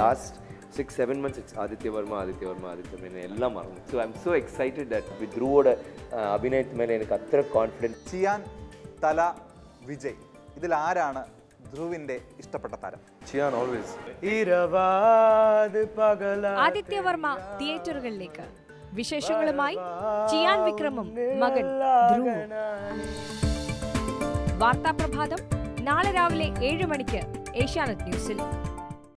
Last six seven months it's Aditya Varma Aditya Varma Aditya Varma എല്ലാം മറന്നു. So I'm so excited that we ധ്രുവോടെ അഭിനയത്തിന് മേലെ എനിക്ക് അത്ര കോൺഫിഡൻസ് ചിയാൻ തല വിജയ് ഇതിൽ ആരാണ് ധ്രുവിന്റെ ഇഷ്ടപ്പെട്ട താരം? ചിയാൻ ഓൾവേസ് ആദിത്യവർമ്മ തിയേറ്ററുകളിലേക്ക്. വിശേഷങ്ങളുമായി ചിയാൻ വിക്രമും മകൻ ധ്രുവും. വാർത്താപ്രഭാതം നാളെ രാവിലെ ഏഴ് മണിക്ക് ഏഷ്യാനെറ്റ് ന്യൂസിൽ.